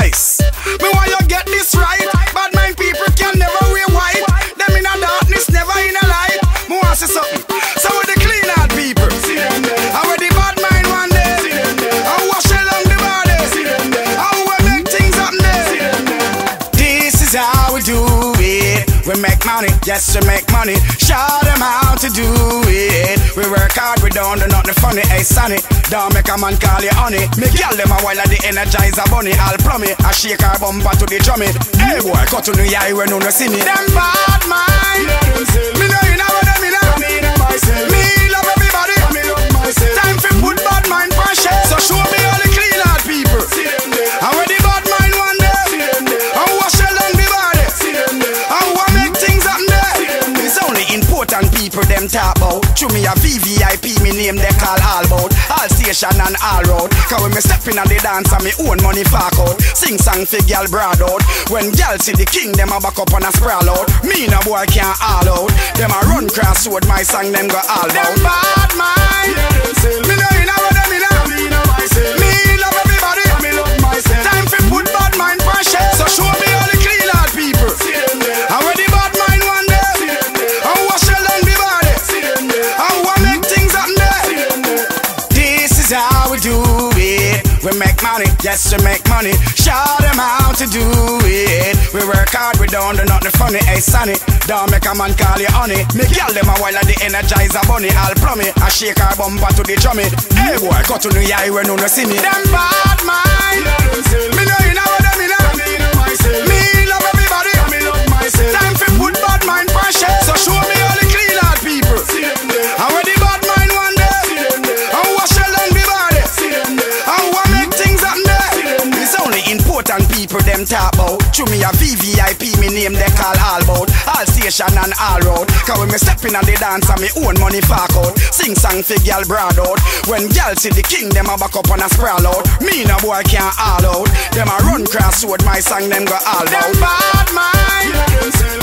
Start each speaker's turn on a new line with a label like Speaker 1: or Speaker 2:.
Speaker 1: Ice. Me why you get this right. Bad mind people can never wear white. Them in a darkness, never in a light. Me want say something. So with the clean out people. And with the bad mind one day. And wash along the body. And we make things happen there. This is how we do it. We make money, yes, we make money. Show them how to do it. We don't do nothing funny. Hey, sonny, don't make a man call you honey. Me girl them a while at the energizer bunny. I'll plummy, I shake her bumper to the drummy. Hey, boy, cut to the eye when you no see me. Them bad mind. Them talk about. To me a VVIP, me name they call all about. All station and all road. Cause when me step in on the dance and me own money fuck out. Sing song for girl broad out. When girl see the king, them a back up and a sprawl out. Me no boy can't all out. Them a run cross road, my song them go all out. Them bad mind. Me how we do it. We make money, yes, we make money. Show them how to do it. We work hard, we don't do nothing funny. Hey, sonny, don't make a man call you honey. Me girl them a while the energizer bunny. I'll plummy, I shake her bumper to the drummy. Hey, boy, cut to the eye when you no see me. Them bad mind. Only important people them talk about. To me a VVIP, me name they call all about. All station and all road. Cause when me step in on the dance and me own money fuck out. Sing song for girl broad out. When girl see the king, them a back up and a sprawl out. Me no boy can't all out. Them a run cross road, my song them go all out. Them bad mind.